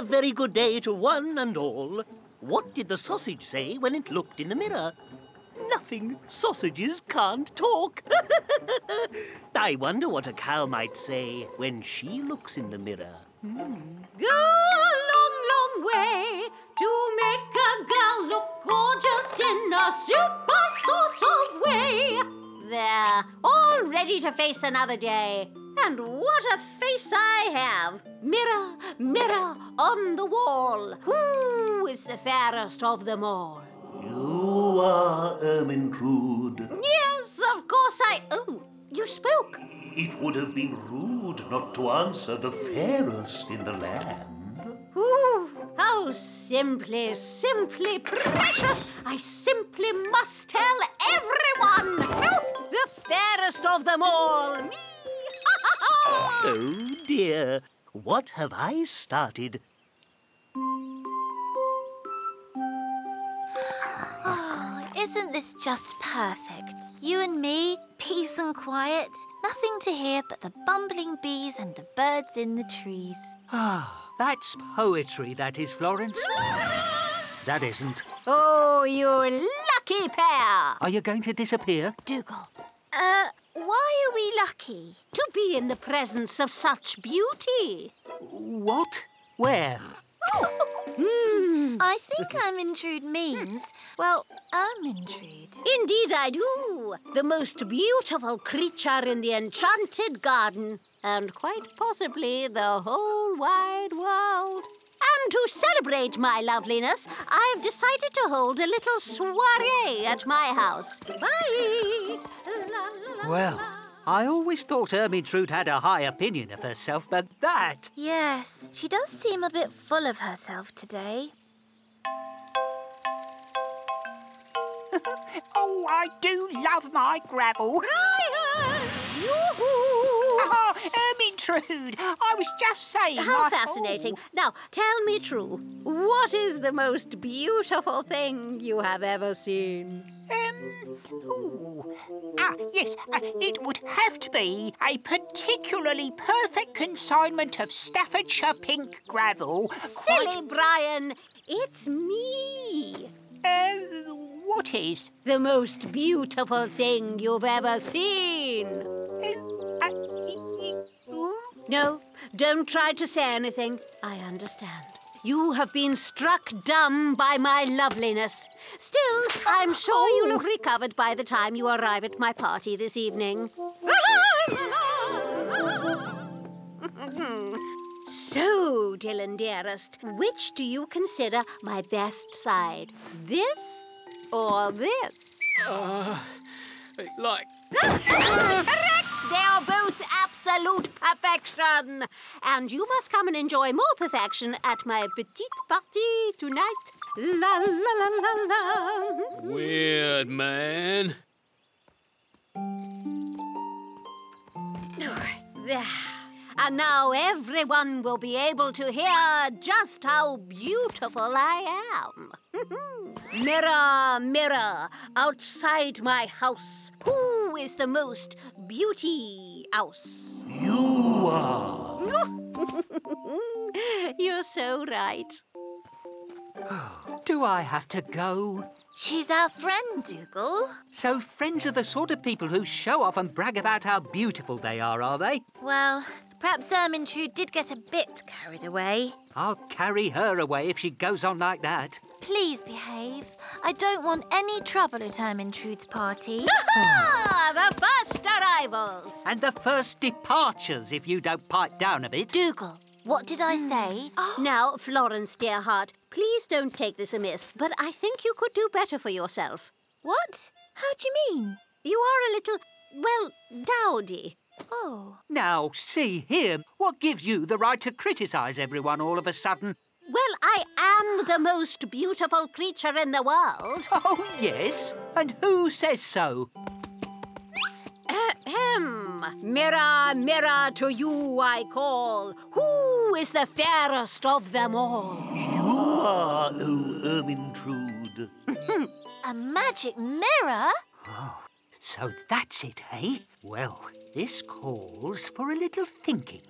A very good day to one and all. What did the sausage say when it looked in the mirror? Nothing. Sausages can't talk. I wonder what a cow might say when she looks in the mirror. Hmm. Go a long, long way to make a girl look gorgeous in a super sort of way. There, all ready to face another day. And what a face I have! Mirror, mirror on the wall, who is the fairest of them all? You are Ermintrude. Yes, of course I. Oh, you spoke. It would have been rude not to answer the fairest in the land. Ooh, how simply, simply precious! I simply must tell everyone! Oh, the fairest of them all! Me! Oh dear, what have I started? Oh, isn't this just perfect? You and me, peace and quiet, nothing to hear but the bumbling bees and the birds in the trees. Ah, that's poetry, that is, Florence. that isn't. Oh, you're lucky pair! Are you going to disappear? Dougal. Why are we lucky? To be in the presence of such beauty. What? Where? Hmm. I think Ermintrude means, well, Ermintrude. Indeed, I do. The most beautiful creature in the enchanted garden, and quite possibly the whole wide world. And to celebrate my loveliness, I've decided to hold a little soiree at my house. Bye! La, la, Well. I always thought Ermintrude had a high opinion of herself, but that... Yes, she does seem a bit full of herself today. Oh, I do love my gravel. Brian! Oh, Ermintrude, I was just saying. How I- fascinating. Now, tell me true. What is the most beautiful thing you have ever seen? Um, ooh. Ah, yes, uh, it would have to be a particularly perfect consignment of Staffordshire pink gravel. Silly Brian, it's me. Uh, what is? The most beautiful thing you've ever seen. Uh, y- y- ooh. No, don't try to say anything. I understand. You have been struck dumb by my loveliness. Still, I'm sure you'll have recovered by the time you arrive at my party this evening. so, Dylan dearest, which do you consider my best side? This or this? Uh, like, Correct! They are both absolute perfection. And you must come and enjoy more perfection at my petite party tonight. La la la la la. weird, man. There. And now everyone will be able to hear just how beautiful I am. mirror, mirror, outside my house, who is the most beauty house? You are. You're so right. Uh, Do I have to go? She's our friend, Dougal. So friends are the sort of people who show off and brag about how beautiful they are, are they? Well, perhaps Ermintrude did get a bit carried away. I'll carry her away if she goes on like that. Please behave. I don't want any trouble at Ermintrude's party. Ah, the first arrivals. And the first departures if you don't pipe down a bit. Dougal, what did I say? Now, Florence, dear heart, please don't take this amiss, but I think you could do better for yourself. What? How do you mean? You are a little, well, dowdy. Oh. Now, see here. What gives you the right to criticise everyone all of a sudden? Well, I am the most beautiful creature in the world. Oh, yes? And who says so? Ahem. Mirror, mirror, to you I call. Who is the fairest of them all? You are, oh Ermintrude. A magic mirror? So that's it, eh? Well, this calls for a little thinking.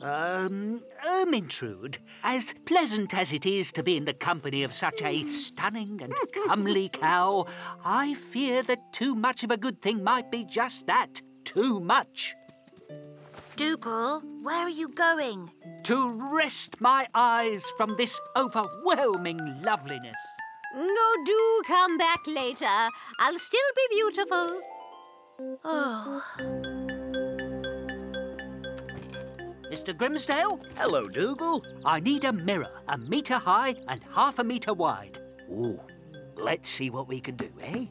Um, Ermintrude, as pleasant as it is to be in the company of such a stunning and comely cow, I fear that too much of a good thing might be just that, too much. Dougal, where are you going? To rest my eyes from this overwhelming loveliness. Oh, do come back later. I'll still be beautiful. Oh, Mr. Grimsdale, Hello, Dougal. I need a mirror, a metre high and half a metre wide. Ooh, let's see what we can do, eh?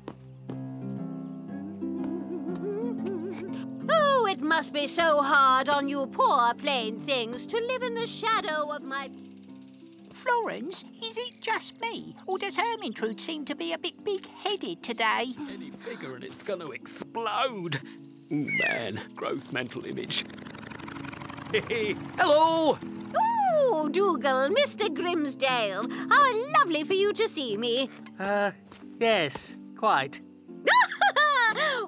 Oh, it must be so hard on you poor plain things to live in the shadow of my... Florence, is it just me, or does Ermintrude seem to be a bit big-headed today? Any bigger and it's going to explode. Ooh, man, gross mental image. Hello! Oh, Dougal, Mr. Grimsdale. How lovely for you to see me. Uh, yes, quite.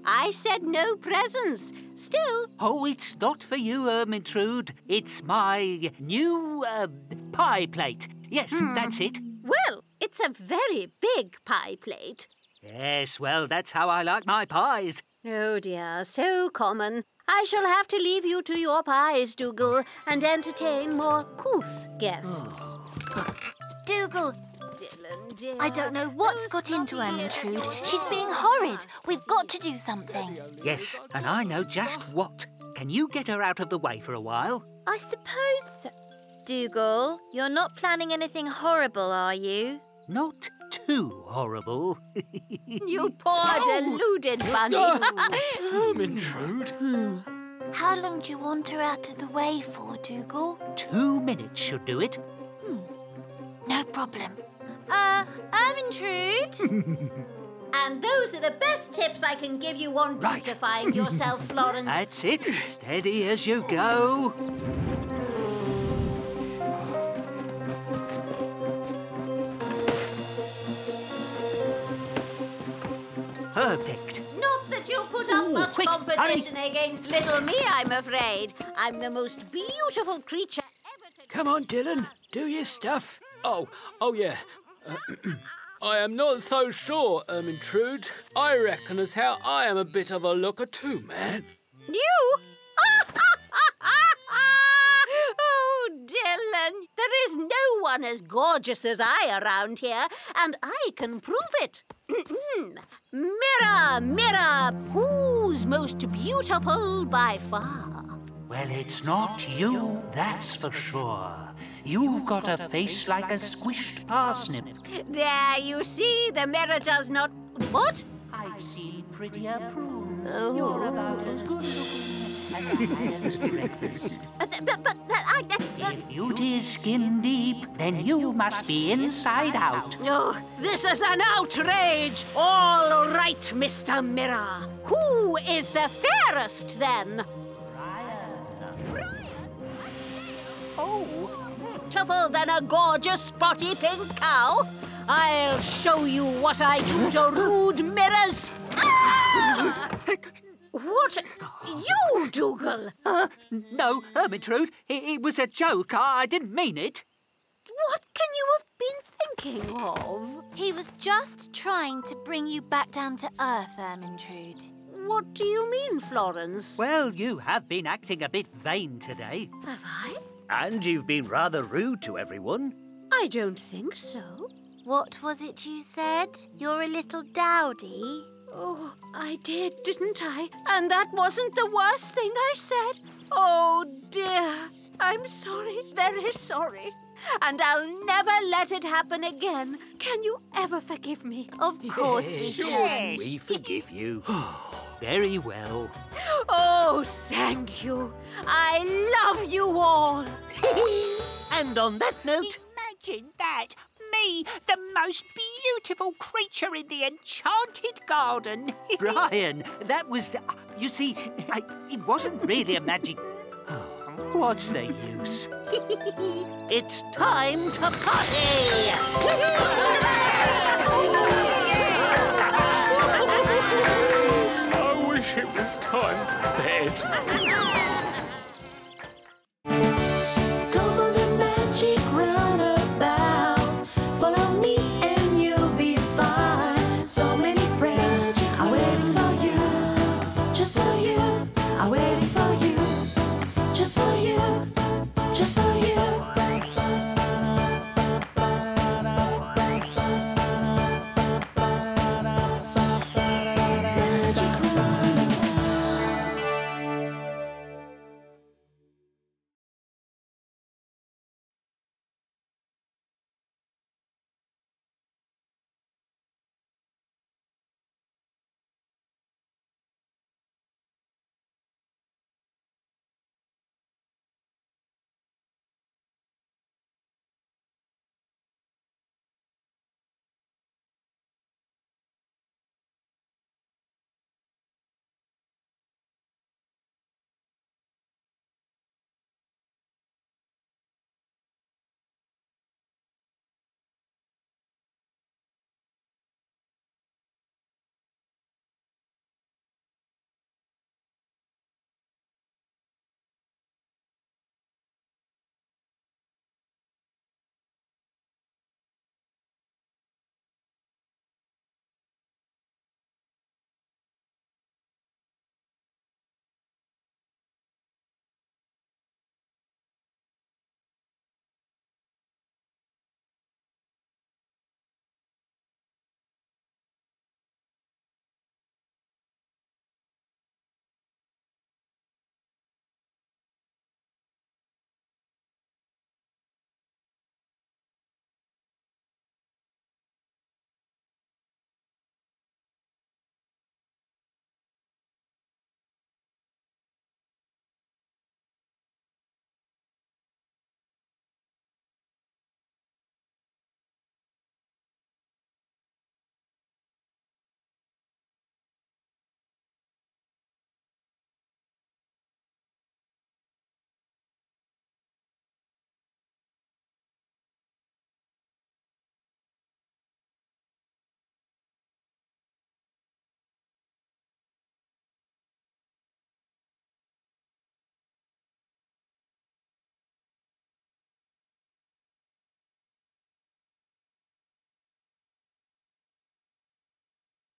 I said no presents. Still, Oh, it's not for you, Ermintrude. It's my new uh, pie plate. Yes, that's it. well, it's a very big pie plate. Yes, well, that's how I like my pies. Oh dear, so common. I shall have to leave you to your pies, Dougal, and entertain more couth guests. Dougal, Dylan, dear. I don't know what's those got into lovely- Ermintrude. She's being horrid. We've got to do something. Yes, and I know just what. Can you get her out of the way for a while? I suppose so. Dougal, you're not planning anything horrible, are you? Not too horrible. You poor deluded bunny. Ermintrude. How long do you want her out of the way for, Dougal? Two minutes should do it. No problem. Uh, Ermintrude? and those are the best tips I can give you on Right. beautifying yourself, Florence. That's it. Steady as you go. Perfect. Not that you'll put up Ooh, much quick, competition against little me, I'm afraid. I'm the most beautiful creature ever to Come on, Dylan, do your stuff. Oh, oh yeah. Uh, I am not so sure, Ermintrude. I reckon as how I am a bit of a looker too, man. You? oh, Dylan, there is no one as gorgeous as I around here, and I can prove it. mirror, mirror, who's most beautiful by far? Well, it's not you, that's for sure. You've got a face like a squished parsnip. There, you see, the mirror does not. What? I've seen prettier prunes. Oh. You're about as good looking as a lion's breakfast. Uh, th- but, but, but I. If beauty is skin deep, then you must be inside out. Oh, this is an outrage! All right, Mr. Mirror. Who is the fairest then? Oh, beautiful than a gorgeous spotty pink cow. I'll show you what I do to rude mirrors. Ah! What? You, Dougal? Uh, no, Ermintrude, it, it was a joke. I, I didn't mean it. What can you have been thinking of? he was just trying to bring you back down to earth, Ermintrude. What do you mean, Florence? Well, you have been acting a bit vain today. Have I? And you've been rather rude to everyone. I don't think so. What was it you said? You're a little dowdy? Oh, I did, didn't I? And that wasn't the worst thing I said. Oh, dear. I'm sorry, very sorry. And I'll never let it happen again. Can you ever forgive me? Of course we can. We forgive you. Very well. Oh, thank you. I love you all. and on that note, Imagine that! Me, the most beautiful creature in the enchanted garden. Brian, that was. You see, I, it wasn't really a magic. What's the use? it's time to party! I wish it was time for bed.